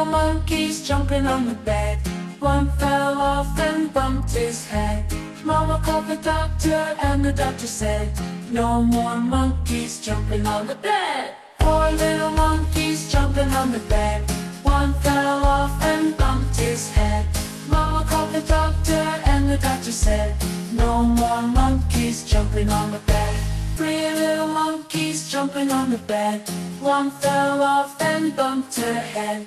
little monkeys jumping on the bed. One fell off and bumped his head. Mama called the doctor and the doctor said, No more monkeys jumping on the bed. Four little monkeys jumping on the bed. One fell off and bumped his head. Mama called the doctor and the doctor said, No more monkeys jumping on the bed. Three little monkeys jumping on the bed. One fell off and bumped her head.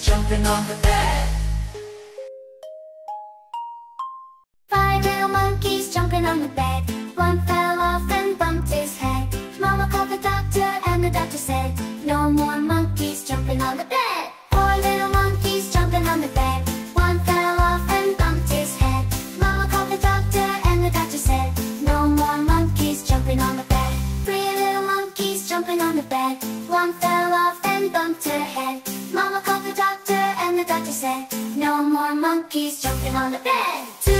Jumping on the bed. Five little monkeys jumping on the bed. One fell off and bumped his head. Mama called the doctor and the doctor said, No more monkeys jumping on the bed. Four little monkeys jumping on the bed. One fell off and bumped his head. Mama called the doctor and the doctor said, No more monkeys jumping on the bed. Three little monkeys jumping on the bed. One fell off and bumped her head. Said, No more monkeys jumping on the bed.